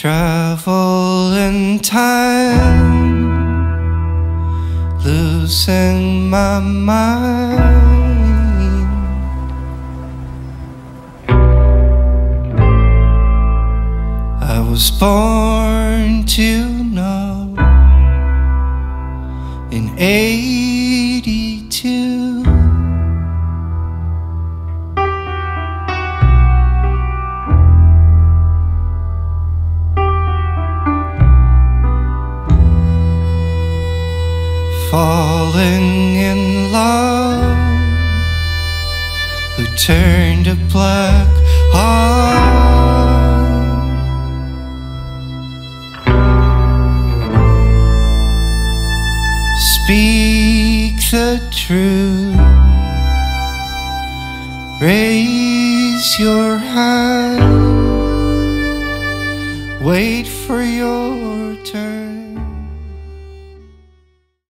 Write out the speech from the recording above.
Travel in time, losing my mind. I was born to know in 82. Falling in love who turned a black heart. Speak the truth. Raise your hand. Wait for your turn